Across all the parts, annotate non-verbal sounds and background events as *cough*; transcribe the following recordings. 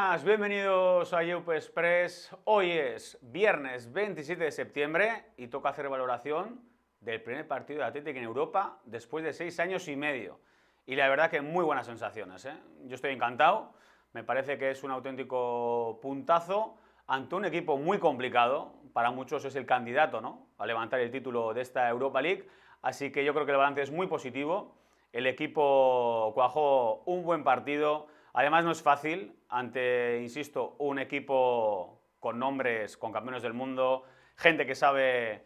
buenas, bienvenidos a Youp Express. Hoy es viernes 27 de septiembre y toca hacer valoración del primer partido de Atlético en Europa después de seis años y medio. Y la verdad que muy buenas sensaciones. ¿eh? Yo estoy encantado, me parece que es un auténtico puntazo ante un equipo muy complicado. Para muchos es el candidato ¿no? a levantar el título de esta Europa League. Así que yo creo que el balance es muy positivo. El equipo cuajó un buen partido Además no es fácil ante, insisto, un equipo con nombres, con campeones del mundo, gente que sabe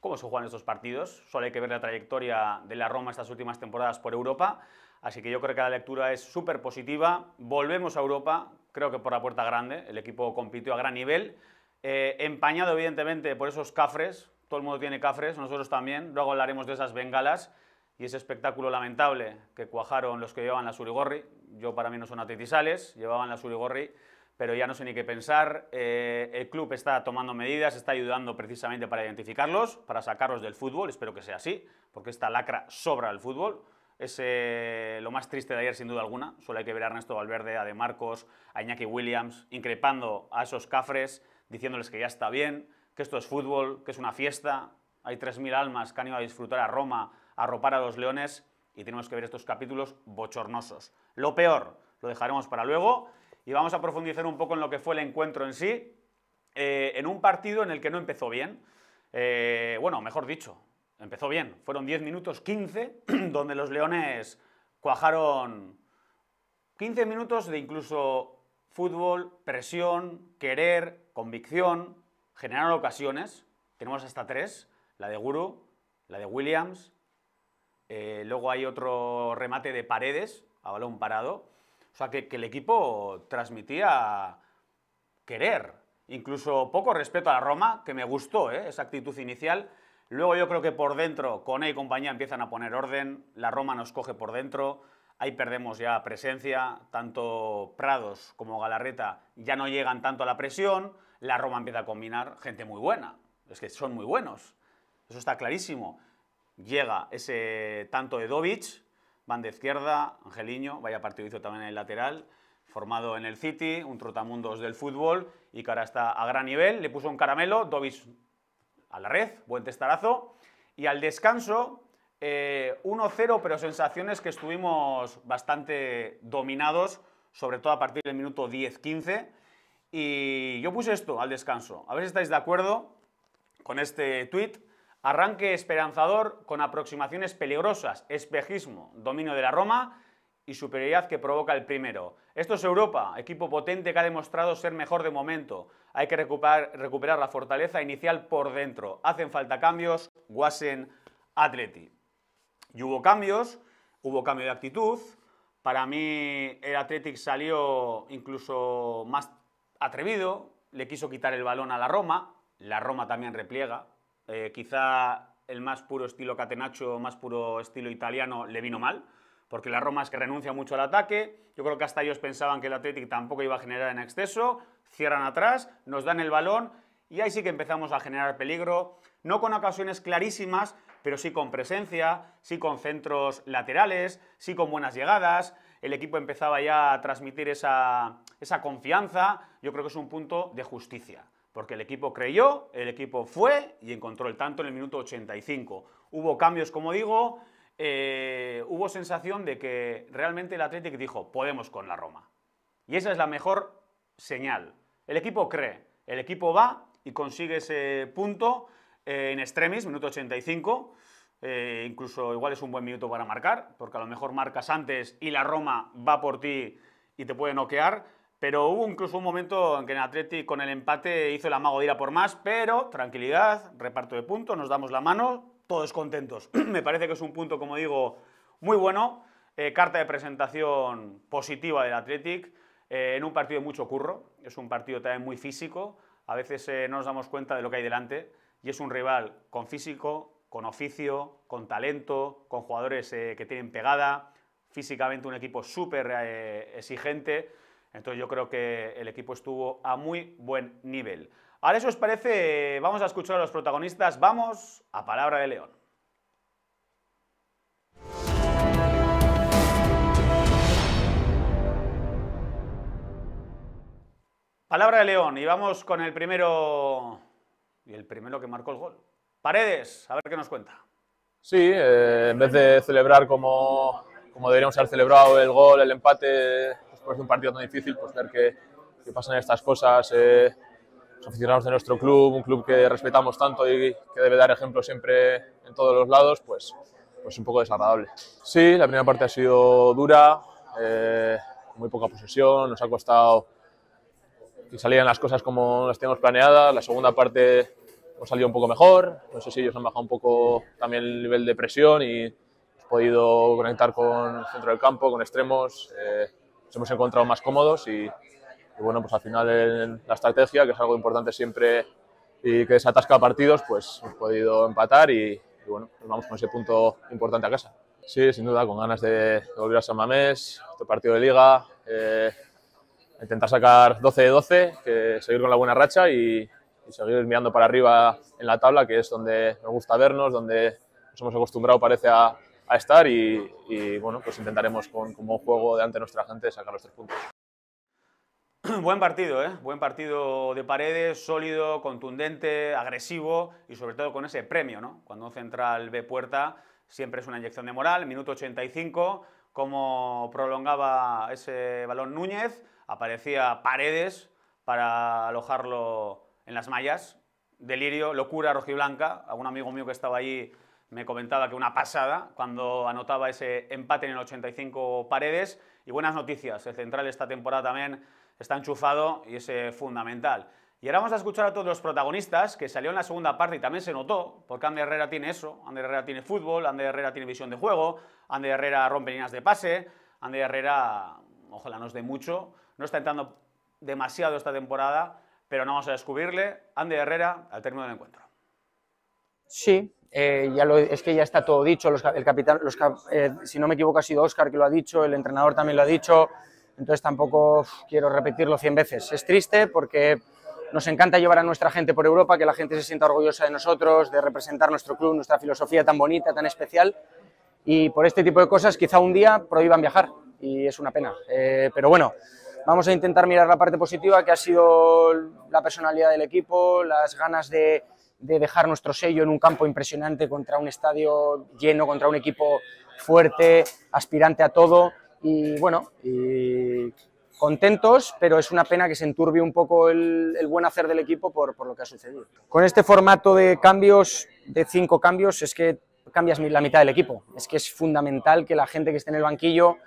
cómo se juegan estos partidos. Solo hay que ver la trayectoria de la Roma estas últimas temporadas por Europa. Así que yo creo que la lectura es súper positiva. Volvemos a Europa, creo que por la puerta grande. El equipo compitió a gran nivel. Eh, empañado, evidentemente, por esos cafres. Todo el mundo tiene cafres, nosotros también. Luego hablaremos de esas bengalas y ese espectáculo lamentable que cuajaron los que llevaban la Surigorri. Yo para mí no son atletisales, llevaban la Surigorri, pero ya no sé ni qué pensar. Eh, el club está tomando medidas, está ayudando precisamente para identificarlos, para sacarlos del fútbol, espero que sea así, porque esta lacra sobra el fútbol. Es lo más triste de ayer, sin duda alguna. Solo hay que ver a Ernesto Valverde, a De Marcos, a Iñaki Williams, increpando a esos cafres, diciéndoles que ya está bien, que esto es fútbol, que es una fiesta. Hay 3.000 almas que han ido a disfrutar a Roma arropar a los leones y tenemos que ver estos capítulos bochornosos. Lo peor lo dejaremos para luego y vamos a profundizar un poco en lo que fue el encuentro en sí, eh, en un partido en el que no empezó bien. Eh, bueno, mejor dicho, empezó bien. Fueron 10 minutos 15 *clears throat* donde los leones cuajaron 15 minutos de incluso fútbol, presión, querer, convicción, generaron ocasiones. Tenemos hasta tres, la de Guru, la de Williams, eh, luego hay otro remate de paredes a balón parado. O sea, que, el equipo transmitía querer, incluso poco respeto a la Roma, que me gustó ¿eh? esa actitud inicial. Luego yo creo que por dentro, Cone y compañía empiezan a poner orden, la Roma nos coge por dentro, ahí perdemos ya presencia, tanto Prados como Galarreta ya no llegan tanto a la presión, la Roma empieza a combinar gente muy buena, es que son muy buenos, eso está clarísimo llega ese tanto de Dovic, van de izquierda, Angeliño, vaya partido hizo también en el lateral, formado en el City, un trotamundos del fútbol y que ahora está a gran nivel, le puso un caramelo, Dovic a la red, buen testarazo, y al descanso 1-0, eh, pero sensaciones que estuvimos bastante dominados, sobre todo a partir del minuto 10-15, y yo puse esto al descanso, a ver si estáis de acuerdo con este tweet Arranque esperanzador con aproximaciones peligrosas, espejismo, dominio de la Roma y superioridad que provoca el primero. Esto es Europa, equipo potente que ha demostrado ser mejor de momento. Hay que recuperar, la fortaleza inicial por dentro. Hacen falta cambios, Guasen, Atleti. Y hubo cambios, hubo cambio de actitud. Para mí el Athletic salió incluso más atrevido, le quiso quitar el balón a la Roma, la Roma también repliega, eh, quizá el más puro estilo catenacho, más puro estilo italiano le vino mal, porque la Roma es que renuncia mucho al ataque. Yo creo que hasta ellos pensaban que el Athletic tampoco iba a generar en exceso. Cierran atrás, nos dan el balón y ahí sí que empezamos a generar peligro. No con ocasiones clarísimas, pero sí con presencia, sí con centros laterales, sí con buenas llegadas. El equipo empezaba ya a transmitir esa, esa confianza. Yo creo que es un punto de justicia porque el equipo creyó, el equipo fue y encontró el tanto en el minuto 85. Hubo cambios, como digo, eh, hubo sensación de que realmente el Athletic dijo, podemos con la Roma. Y esa es la mejor señal. El equipo cree, el equipo va y consigue ese punto eh, en extremis, minuto 85. Eh, incluso igual es un buen minuto para marcar, porque a lo mejor marcas antes y la Roma va por ti y te puede noquear pero hubo incluso un momento en que en Atleti con el empate hizo el amago de ir a por más, pero tranquilidad, reparto de puntos, nos damos la mano, todos contentos. *clears throat* Me parece que es un punto, como digo, muy bueno. Eh, carta de presentación positiva del Athletic eh, en un partido de mucho curro. Es un partido también muy físico. A veces eh, no nos damos cuenta de lo que hay delante. Y es un rival con físico, con oficio, con talento, con jugadores que tienen pegada. Físicamente un equipo súper exigente entonces yo creo que el equipo estuvo a muy buen nivel. Ahora, eso os parece, vamos a escuchar a los protagonistas. Vamos a Palabra de León. Palabra de León, y vamos con el primero, y el primero que marcó el gol. Paredes, a ver qué nos cuenta. Sí, eh, en vez de celebrar como, como, deberíamos haber celebrado el gol, el empate, después de un partido tan difícil, pues ver que, que pasan estas cosas. Eh, los aficionados de nuestro club, un club que respetamos tanto y que debe dar ejemplo siempre en todos los lados, pues, pues un poco desagradable. Sí, la primera parte ha sido dura, eh, muy poca posesión, nos ha costado que salieran las cosas como las teníamos planeadas. La segunda parte hemos salido un poco mejor, no sé si ellos han bajado un poco también el nivel de presión y hemos podido conectar con el centro del campo, con extremos, eh, nos hemos encontrado más cómodos y, y bueno, pues al final en la estrategia, que es algo importante siempre y que desatasca partidos, pues hemos podido empatar y, y bueno, nos vamos con ese punto importante a casa. Sí, sin duda, con ganas de, de volver a San Mamés, este partido de liga, eh, intentar sacar 12 de 12, que seguir con la buena racha y, y, seguir mirando para arriba en la tabla, que es donde nos gusta vernos, donde nos hemos acostumbrado parece a, a estar y, y, bueno, pues intentaremos con, como juego delante de nuestra gente sacar los tres puntos. *clears throat* Buen partido, ¿eh? Buen partido de paredes, sólido, contundente, agresivo y sobre todo con ese premio, ¿no? Cuando un central ve puerta siempre es una inyección de moral. Minuto 85, como prolongaba ese balón Núñez, aparecía Paredes para alojarlo en las mallas. Delirio, locura rojiblanca. Algún amigo mío que estaba allí me comentaba que una pasada cuando anotaba ese empate en el 85 Paredes. Y buenas noticias, el central esta temporada también está enchufado y es fundamental. Y ahora vamos a escuchar a todos los protagonistas, que salió en la segunda parte y también se notó, porque Ander Herrera tiene eso, Ander Herrera tiene fútbol, Ander Herrera tiene visión de juego, Ander Herrera rompe líneas de pase, Ander Herrera, ojalá nos dé mucho, no está entrando demasiado esta temporada, pero no vamos a descubrirle. Ander Herrera al término del encuentro. Sí, eh, ya lo, es que ya está todo dicho, el capitán, los, eh, si no me equivoco ha sido Oscar que lo ha dicho, el entrenador también lo ha dicho, entonces tampoco quiero repetirlo 100 veces. Es triste porque nos encanta llevar a nuestra gente por Europa, que la gente se sienta orgullosa de nosotros, de representar nuestro club, nuestra filosofía tan bonita, tan especial, y por este tipo de cosas quizá un día prohíban viajar, y es una pena. Eh, pero bueno, vamos a intentar mirar la parte positiva, que ha sido la personalidad del equipo, las ganas de, de dejar nuestro sello en un campo impresionante contra un estadio lleno, contra un equipo fuerte, aspirante a todo, y bueno, contentos, pero es una pena que se enturbie un poco el, el buen hacer del equipo por, por, lo que ha sucedido. Con este formato de cambios, de cinco cambios, es que cambias la mitad del equipo. Es que es fundamental que la gente que esté en el banquillo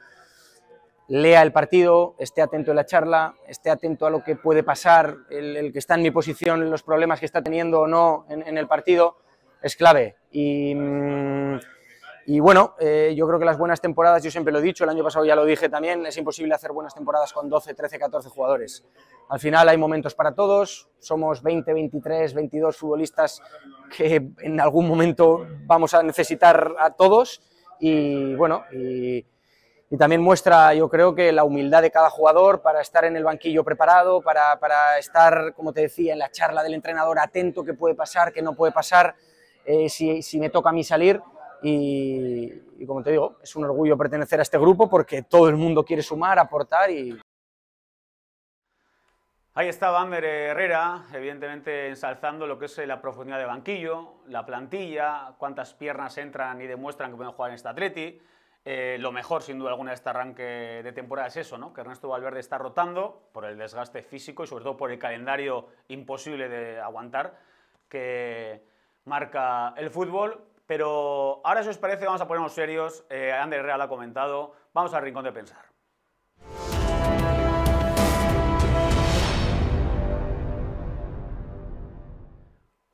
lea el partido, esté atento a la charla, esté atento a lo que puede pasar, el, el que está en mi posición, los problemas que está teniendo o no en, en el partido, es clave. Y... Mmm, y bueno, eh, yo creo que las buenas temporadas, yo siempre lo he dicho, el año pasado ya lo dije también, es imposible hacer buenas temporadas con 12, 13, 14 jugadores. Al final hay momentos para todos, somos 20, 23, 22 futbolistas que en algún momento vamos a necesitar a todos y bueno, y, y también muestra yo creo que la humildad de cada jugador para estar en el banquillo preparado, para, para estar, como te decía, en la charla del entrenador atento, qué puede pasar, qué no puede pasar, eh, si, si me toca a mí salir y, como te digo, es un orgullo pertenecer a este grupo porque todo el mundo quiere sumar, aportar y... Ahí estaba Ander Herrera, evidentemente ensalzando lo que es la profundidad de banquillo, la plantilla, cuántas piernas entran y demuestran que pueden jugar en este Atleti. Eh, lo mejor, sin duda alguna, de este arranque de temporada es eso, ¿no? que Ernesto Valverde está rotando por el desgaste físico y sobre todo por el calendario imposible de aguantar que marca el fútbol, pero ahora, si os parece, vamos a ponernos serios. Eh, Real ha comentado. Vamos al rincón de pensar.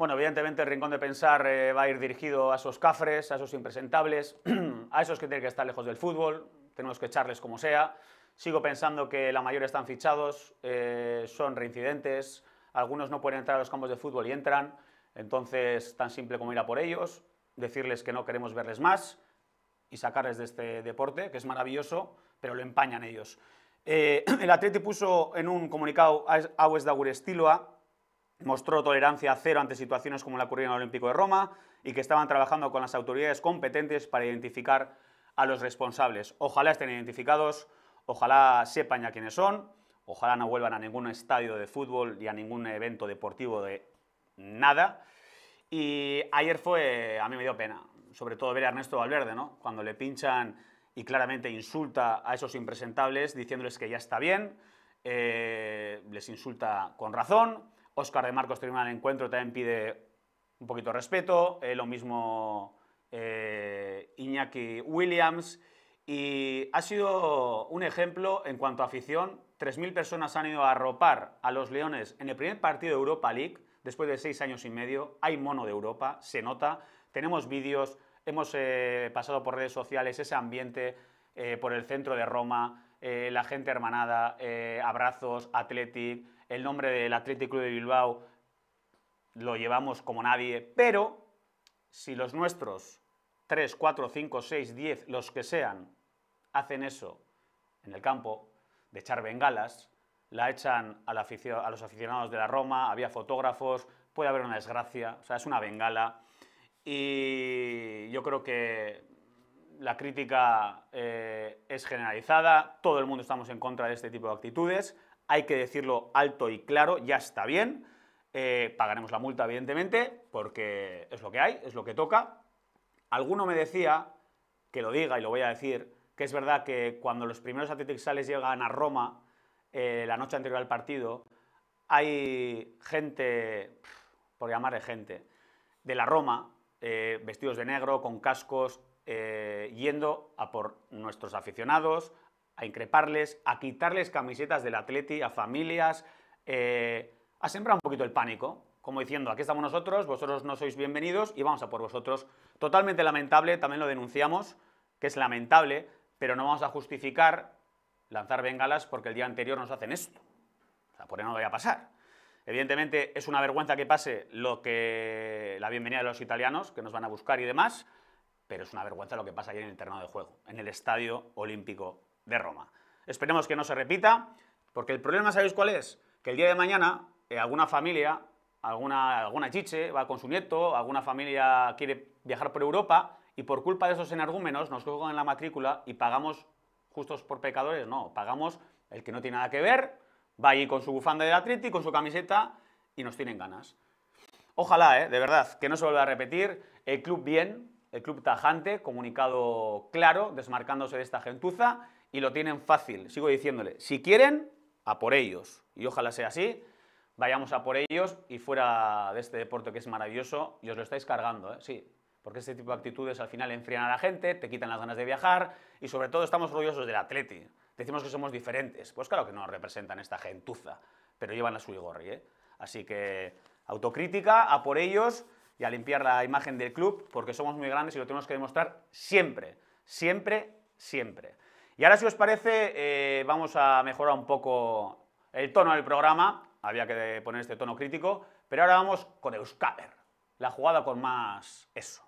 Bueno, evidentemente el rincón de pensar eh, va a ir dirigido a esos cafres, a esos impresentables, *clears throat* a esos que tienen que estar lejos del fútbol. Tenemos que echarles como sea. Sigo pensando que la mayoría están fichados, eh, son reincidentes, algunos no pueden entrar a los campos de fútbol y entran, entonces tan simple como ir a por ellos decirles que no queremos verles más y sacarles de este deporte, que es maravilloso, pero lo empañan ellos. Eh, *clears throat* el Atleti puso en un comunicado Agues de Agurestiloa, mostró tolerancia cero ante situaciones como la ocurrida en el Olímpico de Roma y que estaban trabajando con las autoridades competentes para identificar a los responsables. Ojalá estén identificados, ojalá sepan ya quiénes son, Ojalá no vuelvan a ningún estadio de fútbol y a ningún evento deportivo de nada. Y ayer fue, a mí me dio pena, sobre todo ver a Ernesto Valverde, ¿no? Cuando le pinchan y claramente insulta a esos impresentables diciéndoles que ya está bien, eh, les insulta con razón. Oscar de Marcos termina el encuentro, también pide un poquito de respeto, eh, lo mismo eh, Iñaki Williams. Y ha sido un ejemplo en cuanto a afición. 3.000 personas han ido a arropar a los Leones en el primer partido de Europa League, después de seis años y medio. Hay mono de Europa, se nota. Tenemos vídeos, hemos eh, pasado por redes sociales ese ambiente por el centro de Roma, la gente hermanada, abrazos, Athletic, el nombre del Athletic Club de Bilbao lo llevamos como nadie, pero si los nuestros 3, 4, 5, 6, 10, los que sean, hacen eso en el campo, de echar bengalas, la echan a, los aficionados de la Roma, había fotógrafos, puede haber una desgracia, o sea, es una bengala. Y yo creo que la crítica eh, es generalizada, todo el mundo estamos en contra de este tipo de actitudes, hay que decirlo alto y claro, ya está bien, eh, pagaremos la multa evidentemente, porque es lo que hay, es lo que toca, Alguno me decía, que lo diga y lo voy a decir, que es verdad que cuando los primeros Athletic Sales llegan a Roma, eh, la noche anterior al partido, hay gente, por llamarle gente, de la Roma, eh, vestidos de negro, con cascos, yendo a por nuestros aficionados, a increparles, a quitarles camisetas del Atleti, a familias, a sembrar un poquito el pánico, como diciendo, aquí estamos nosotros, vosotros no sois bienvenidos y vamos a por vosotros. Totalmente lamentable, también lo denunciamos, que es lamentable, pero no vamos a justificar lanzar bengalas porque el día anterior nos hacen esto. O por ahí no vaya a pasar. Evidentemente es una vergüenza que pase lo que la bienvenida de los italianos, que nos van a buscar y demás, pero es una vergüenza lo que pasa ayer en el terreno de juego, en el Estadio Olímpico de Roma. Esperemos que no se repita, porque el problema, ¿sabéis cuál es? Que el día de mañana eh, alguna familia alguna, alguna chiche va con su nieto, alguna familia quiere viajar por Europa y por culpa de esos energúmenos nos cogen en la matrícula y pagamos justos por pecadores, no, pagamos el que no tiene nada que ver, va ahí con su bufanda de Atleti, con su camiseta y nos tienen ganas. Ojalá, ¿eh? de verdad, que no se vuelva a repetir. El club bien, el club tajante, comunicado claro, desmarcándose de esta gentuza y lo tienen fácil. Sigo diciéndole, si quieren, a por ellos. Y ojalá sea así vayamos a por ellos y fuera de este deporte que es maravilloso, y os lo estáis cargando, ¿eh? sí, porque este tipo de actitudes al final enfrían a la gente, te quitan las ganas de viajar y sobre todo estamos orgullosos del atleti. Decimos que somos diferentes, pues claro que no representan esta gentuza, pero llevan a su igorri, ¿eh? Así que autocrítica, a por ellos y a limpiar la imagen del club, porque somos muy grandes y lo tenemos que demostrar siempre, siempre, siempre. Y ahora si os parece, eh, vamos a mejorar un poco el tono del programa había que poner este tono crítico, pero ahora vamos con Euskaber, la jugada con más eso.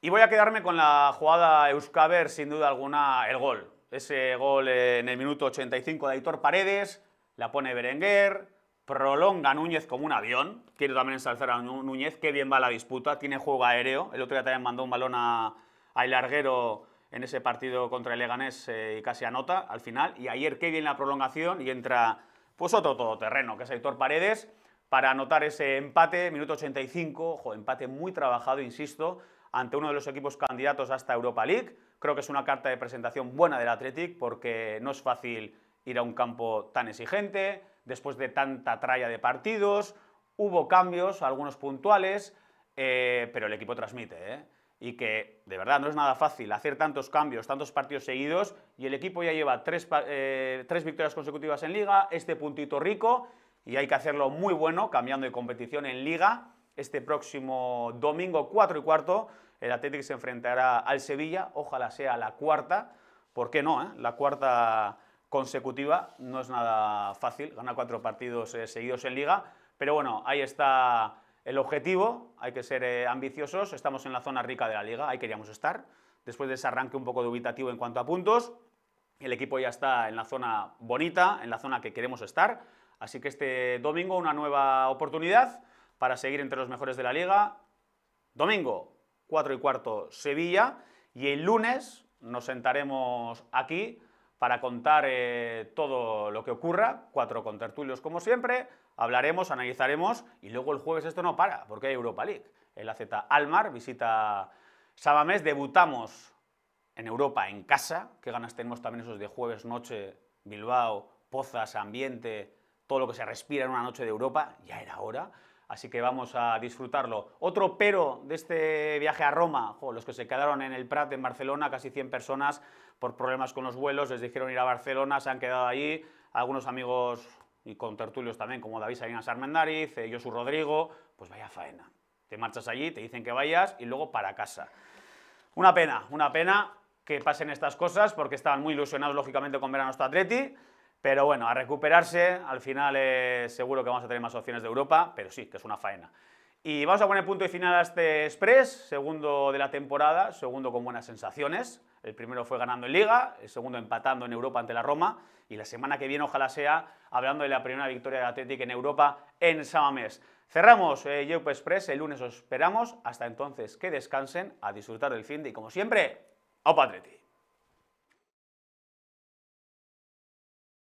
Y voy a quedarme con la jugada Euskaber, sin duda alguna, el gol. Ese gol en el minuto 85 de Aitor Paredes, la pone Berenguer, prolonga Núñez como un avión. Quiero también ensalzar a Núñez, qué bien va la disputa, tiene juego aéreo. El otro día también mandó un balón a, a Larguero en ese partido contra el Leganés eh, y casi anota al final. Y ayer qué bien la prolongación y entra pues otro todoterreno, que es Héctor Paredes, para anotar ese empate, minuto 85, ojo, empate muy trabajado, insisto, ante uno de los equipos candidatos hasta Europa League. Creo que es una carta de presentación buena del Athletic porque no es fácil ir a un campo tan exigente, después de tanta tralla de partidos, hubo cambios, algunos puntuales, eh, pero el equipo transmite. ¿eh? y que de verdad no es nada fácil hacer tantos cambios, tantos partidos seguidos y el equipo ya lleva tres, eh, tres, victorias consecutivas en liga, este puntito rico y hay que hacerlo muy bueno cambiando de competición en liga. Este próximo domingo 4 y cuarto el Atlético se enfrentará al Sevilla, ojalá sea la cuarta, ¿por qué no? La cuarta consecutiva no es nada fácil, ganar cuatro partidos eh, seguidos en liga, pero bueno, ahí está el objetivo, hay que ser eh, ambiciosos, estamos en la zona rica de la liga, ahí queríamos estar. Después de ese arranque un poco dubitativo en cuanto a puntos, el equipo ya está en la zona bonita, en la zona que queremos estar. Así que este domingo una nueva oportunidad para seguir entre los mejores de la liga. Domingo, 4 y cuarto, Sevilla. Y el lunes nos sentaremos aquí para contar eh, todo lo que ocurra, cuatro contertulios como siempre, hablaremos, analizaremos y luego el jueves esto no para, porque hay Europa League. El AZ Almar visita Sabamés, debutamos en Europa en casa, qué ganas tenemos también esos de jueves noche, Bilbao, Pozas, ambiente, todo lo que se respira en una noche de Europa, ya era hora así que vamos a disfrutarlo. Otro pero de este viaje a Roma, los que se quedaron en el Prat en Barcelona, casi 100 personas por problemas con los vuelos, les dijeron ir a Barcelona, se han quedado allí, algunos amigos y con tertulios también, como David Salinas Armendariz, eh, Josu Rodrigo, pues vaya faena. Te marchas allí, te dicen que vayas y luego para casa. Una pena, una pena que pasen estas cosas porque estaban muy ilusionados lógicamente con ver a nuestro Atleti, pero bueno, a recuperarse, al final eh, seguro que vamos a tener más opciones de Europa, pero sí, que es una faena. Y vamos a poner punto y final a este Express, segundo de la temporada, segundo con buenas sensaciones. El primero fue ganando en Liga, el segundo empatando en Europa ante la Roma, y la semana que viene ojalá sea hablando de la primera victoria del Atlético en Europa en Samamés. Cerramos eh, Express, el lunes os esperamos. Hasta entonces, que descansen, a disfrutar del fin de y como siempre, ¡Opa Atleti!